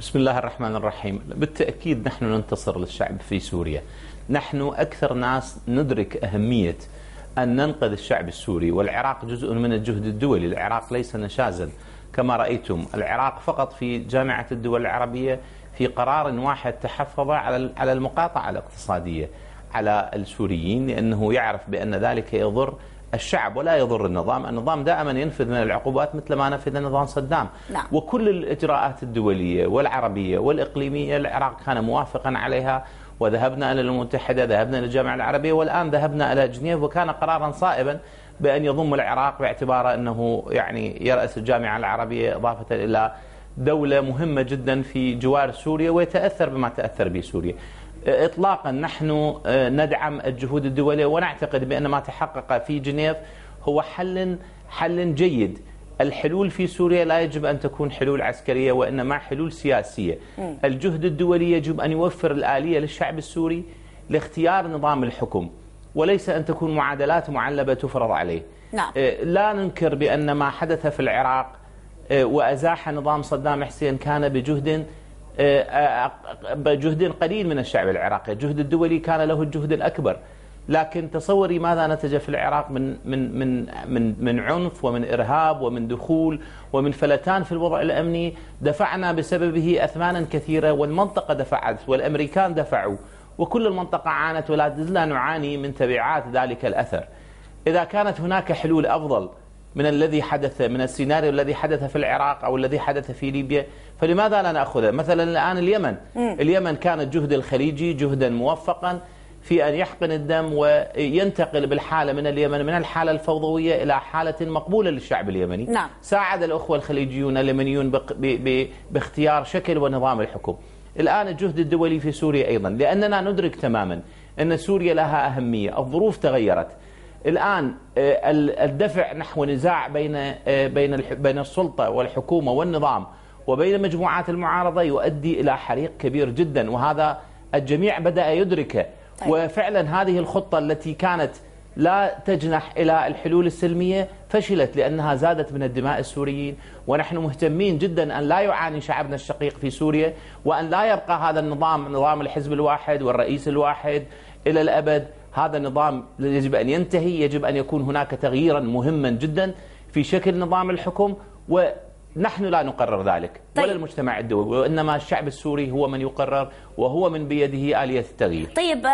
بسم الله الرحمن الرحيم. بالتأكيد نحن ننتصر للشعب في سوريا. نحن أكثر ناس ندرك أهمية أن ننقذ الشعب السوري والعراق جزء من الجهد الدولي. العراق ليس نشازا. كما رأيتم العراق فقط في جامعة الدول العربية في قرار واحد تحفظ على على المقاطعة الاقتصادية على السوريين لأنه يعرف بأن ذلك يضر الشعب ولا يضر النظام. النظام دائما ينفذ من العقوبات مثل ما نفذ نظام صدام. نعم. وكل الإجراءات الدولية والعربية والإقليمية العراق كان موافقا عليها وذهبنا إلى المتحدة ذهبنا إلى الجامعة العربية والآن ذهبنا إلى جنيف وكان قرارا صائبا بأن يضم العراق باعتباره أنه يعني يرأس الجامعة العربية إضافة إلى دولة مهمة جدا في جوار سوريا ويتأثر بما تأثر به سوريا. اطلاقا نحن ندعم الجهود الدولية ونعتقد بأن ما تحقق في جنيف هو حل حل جيد. الحلول في سوريا لا يجب أن تكون حلول عسكرية وإنما حلول سياسية. الجهد الدولي يجب أن يوفر الآلية للشعب السوري لاختيار نظام الحكم وليس أن تكون معادلات معلبة تفرض عليه. نعم. لا ننكر بأن ما حدث في العراق وأزاح نظام صدام حسين كان بجهد بجهد قليل من الشعب العراقي. الجهد الدولي كان له الجهد الأكبر. لكن تصوري ماذا نتج في العراق من من من من من عنف ومن إرهاب ومن دخول ومن فلتان في الوضع الأمني؟ دفعنا بسببه أثمانا كثيرة والمنطقة دفعت والأمريكان دفعوا وكل المنطقة عانت ولا زلنا نعاني من تبعات ذلك الأثر. إذا كانت هناك حلول أفضل من الذي حدث من السيناريو الذي حدث في العراق أو الذي حدث في ليبيا فلماذا لا نأخذه؟ مثلا الآن اليمن. مم. اليمن كان الجهد الخليجي جهدا موفقا في أن يحقن الدم وينتقل بالحالة من اليمن من الحالة الفوضوية إلى حالة مقبولة للشعب اليمني. نعم. ساعد الأخوة الخليجيون اليمنيون باختيار شكل ونظام الحكم. الآن الجهد الدولي في سوريا أيضا لأننا ندرك تماما إن سوريا لها أهمية. الظروف تغيرت. الآن آه، ال- الدفع نحو نزاع بين آه، بين بين السلطة والحكومة والنظام وبين مجموعات المعارضة يؤدي إلى حريق كبير جدا وهذا الجميع بدأ يدركه طيب. وفعلا هذه الخطة التي كانت لا تجنح إلى الحلول السلمية فشلت لأنها زادت من الدماء السوريين. ونحن مهتمين جدا أن لا يعاني شعبنا الشقيق في سوريا وأن لا يبقى هذا النظام نظام الحزب الواحد والرئيس الواحد إلى الأبد. هذا النظام يجب أن ينتهي يجب أن يكون هناك تغييرا مهما جدا في شكل نظام الحكم ونحن لا نقرر ذلك طيب. ولا المجتمع الدولي وإنما الشعب السوري هو من يقرر وهو من بيده آلية التغيير. طيب.